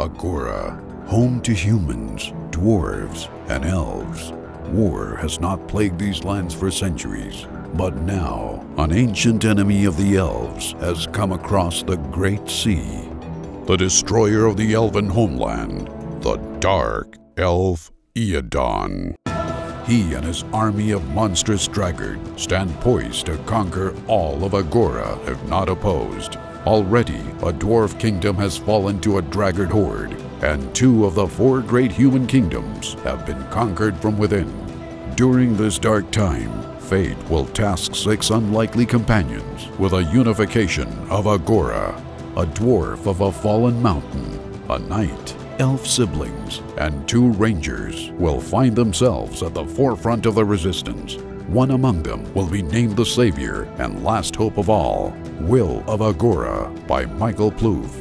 Agora, home to humans, dwarves, and elves. War has not plagued these lands for centuries, but now an ancient enemy of the elves has come across the Great Sea. The destroyer of the elven homeland, the Dark Elf Eadon. He and his army of monstrous draggards stand poised to conquer all of Agora if not opposed. Already, a dwarf kingdom has fallen to a draggard horde, and two of the four great human kingdoms have been conquered from within. During this dark time, fate will task six unlikely companions with a unification of Agora, a dwarf of a fallen mountain, a knight, elf siblings, and two rangers will find themselves at the forefront of the resistance. One among them will be named the savior and last hope of all, Whill of Agora by Michael Ploof.